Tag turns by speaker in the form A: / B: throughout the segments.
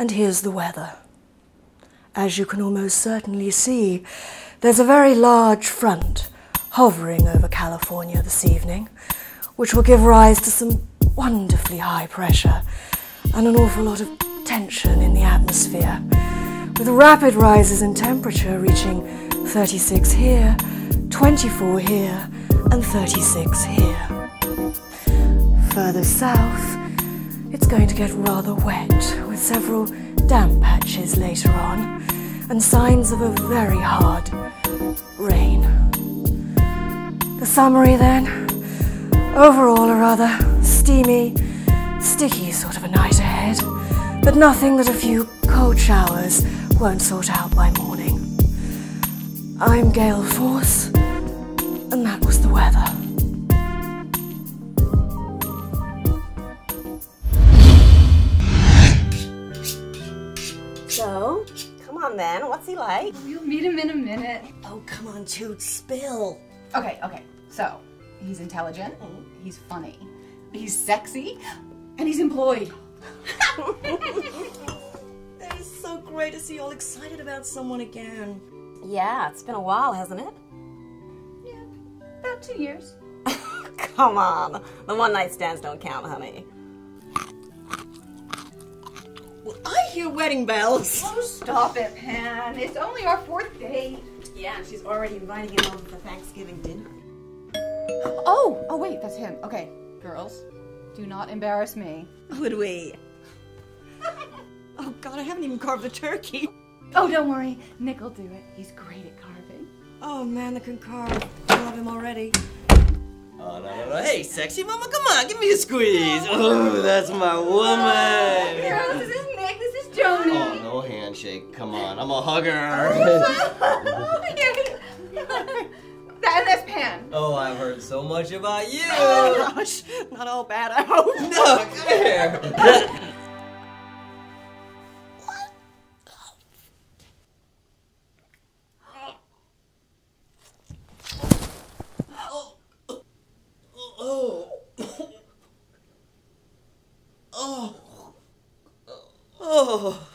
A: And here's the weather. As you can almost certainly see, there's a very large front hovering over California this evening, which will give rise to some wonderfully high pressure and an awful lot of tension in the atmosphere, with rapid rises in temperature reaching 36 here, 24 here, and 36 here. Further south, it's going to get rather wet, several damp patches later on, and signs of a very hard rain. The summary then, overall a rather steamy, sticky sort of a night ahead, but nothing that a few cold showers won't sort out by morning. I'm Gale Force, and that was the weather.
B: On then, what's he like?
C: You'll meet him in a minute.
B: Oh, come on, Toot, spill.
C: Okay, okay. So, he's intelligent, he's funny, he's sexy, and he's employed.
A: That is so great to see you all excited about someone again.
B: Yeah, it's been a while, hasn't it?
C: Yeah, about two years.
B: Come on, the one night stands don't count, honey.
A: Well, I hear wedding bells.
C: Oh, stop it, Pan. It's only our fourth date.
B: Yeah, and she's already inviting him over for Thanksgiving dinner.
C: Oh, oh wait, that's him. Okay, girls, do not embarrass me.
A: Would we? oh God, I haven't even carved the turkey.
C: Oh, don't worry, Nick will do it. He's great at carving.
A: Oh man, the can carve. I love him already.
D: Oh, no, no, no. Hey, sexy mama, come on, give me a squeeze. Oh, that's my woman. Come on, I'm a hugger.
C: and that's Pan.
D: oh, I've heard so much about you.
A: Oh gosh, not all bad. I hope.
D: No, come here. Oh. Oh. Oh. oh.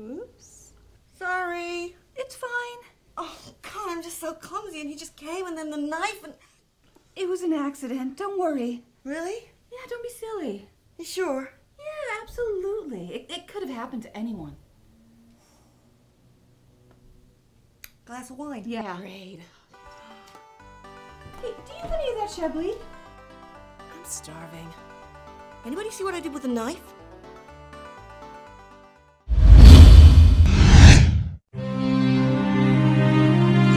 A: Oops. Sorry. It's fine. Oh God, I'm just so clumsy, and he just came, and then the knife, and
C: It was an accident. Don't worry.
A: really?
C: Yeah, don't be silly.
A: You sure?
C: Yeah, absolutely. It, it could have happened to anyone.
A: Glass of wine.
C: Yeah.
A: Great.
C: Hey, do you have any of that Chablis?
A: I'm starving. Anybody see what I did with the knife?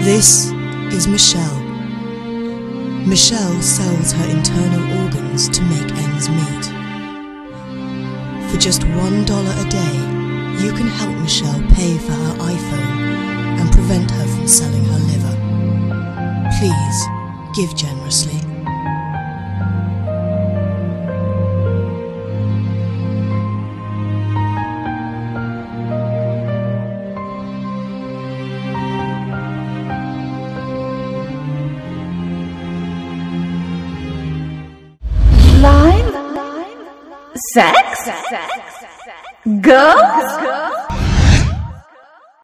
E: This is Michelle. Michelle sells her internal organs to make ends meet. For just $1 a day, you can help Michelle pay for her iPhone and prevent her from selling her liver. Please give generously.
C: Live? Sex? Girls?